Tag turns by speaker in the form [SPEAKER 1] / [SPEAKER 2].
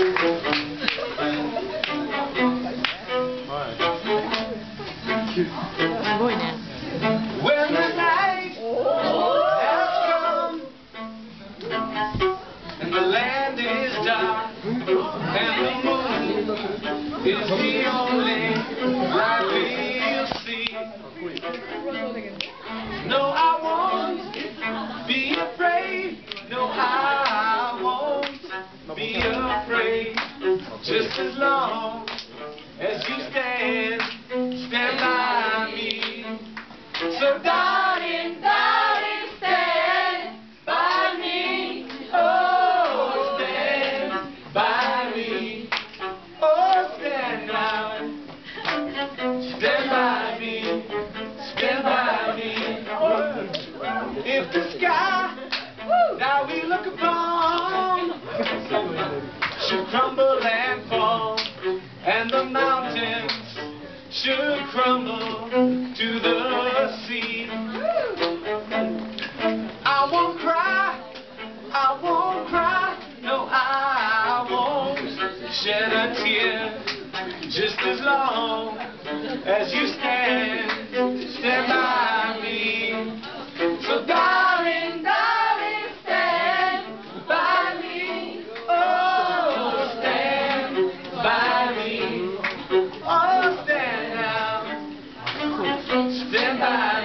[SPEAKER 1] When the night has come and the land is dark and the moon is the only light we'll see. No, I won't be afraid. No, I afraid. Just as long as you stand, stand by me. So darling, darling, stand by me. Oh, stand by me. Oh, stand now. Stand by me. Stand by me. If the sky that we look upon should crumble and fall, and the mountains should crumble to the sea. I won't cry, I won't cry, no, I won't shed a tear. Just as long as you stand, Bye.